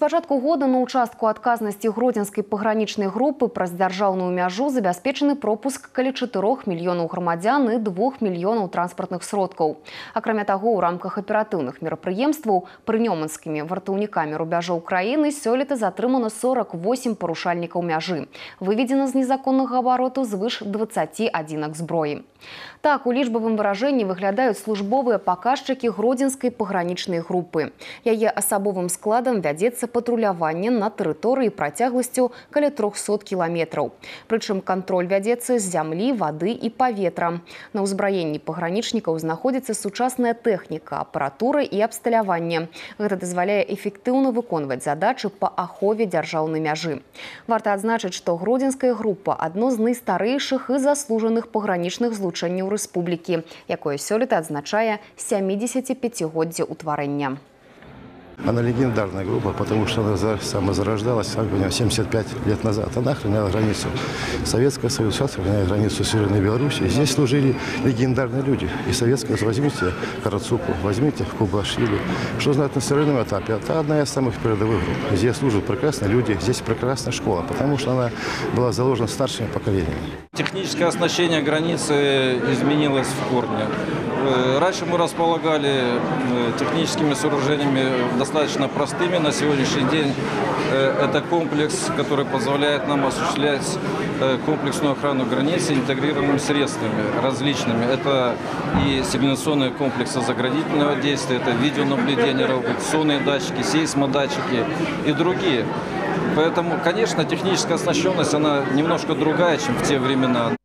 пачатку года на участку адказнасці гродзенскай пагранічнай групы праз дзяржаўную мяжу забяспечаны пропуск каля 4 мільёнаў грамадзян і 2 мільёнаў транспартных сродкаў. Акрамя таго, у рамках аператыўных мерапрыемстваў прынёманскімі вартаўнікамі рубяжоў краіны сёлета затрымана 48 парушальнікаў мяжы. Выведзена з незаконнага абароту звыш 20 адзінак зброі. Так, у лічбавым выражэнні выглядаюць службовыя паказчыкі гродзенскай пагранічнай групы. Яе асабовым складам вядзецца патруляванне на тэрыторыі працягласцю каля 300 кіламетраў. Прычым кантроль вядзецца з зямлі, вады і паветра. На ўзбраенні пагранічнікаў знаходзіцца сучасная тэхніка, апаратура і абсталяванне. Гэта дазваляе эфектыўна выконваць задачы па ахове дзяржаўнай мяжы. Варта адзначыць, што гродзенская група адно з найстарэйшых і заслужаных пагранічных злучэнняў рэспублікі, якое сёлета адзначае 75годдзе ўтварэння. Она легендарная группа, потому что она за- самозарождалась как бы, 75 лет назад. Она охраняла границу Советского Союза, сейчас охраняет границу Северной Беларуси. Здесь служили легендарные люди. И Советского Союза. Возьмите Карацуку, возьмите Кубашвили. Что знать на современном этапе? Это одна из самых передовых групп. Здесь служат прекрасные люди, здесь прекрасная школа, потому что она была заложена старшими поколениями. Техническое оснащение границы изменилось в корне. Э, Раньше мы располагали э, техническими сооружениями достаточно простыми. На сегодняшний день э, это комплекс, который позволяет нам осуществлять э, комплексную охрану границы интегрированными средствами различными. Это и сигнализационные комплексы заградительного действия, это видеонаблюдение, радиационные датчики, сейсмодатчики и другие. Поэтому, конечно, техническая оснащенность, она немножко другая, чем в те времена.